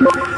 you.